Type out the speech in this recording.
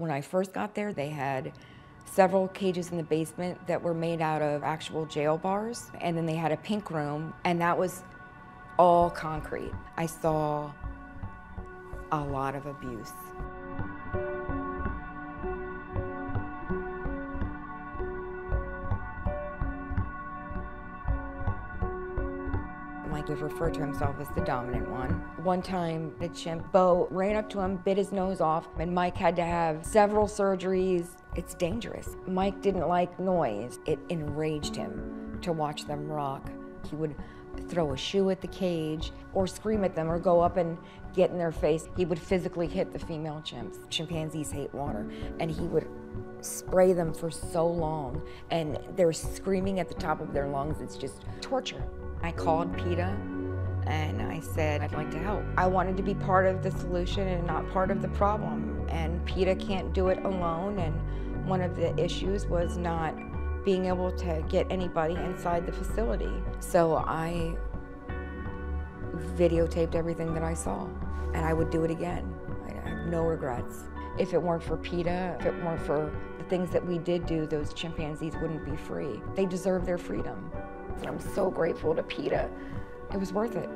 When I first got there, they had several cages in the basement that were made out of actual jail bars. And then they had a pink room, and that was all concrete. I saw a lot of abuse. Mike would refer to himself as the dominant one. One time, the chimp, Bo, ran up to him, bit his nose off, and Mike had to have several surgeries. It's dangerous. Mike didn't like noise. It enraged him to watch them rock. He would throw a shoe at the cage or scream at them or go up and get in their face. He would physically hit the female chimps. Chimpanzees hate water, and he would spray them for so long, and they're screaming at the top of their lungs. It's just torture. I called PETA and I said, I'd like to help. I wanted to be part of the solution and not part of the problem. And PETA can't do it alone. And one of the issues was not being able to get anybody inside the facility. So I videotaped everything that I saw, and I would do it again. I have no regrets. If it weren't for PETA, if it weren't for the things that we did do, those chimpanzees wouldn't be free. They deserve their freedom. And I'm so grateful to PETA. It was worth it.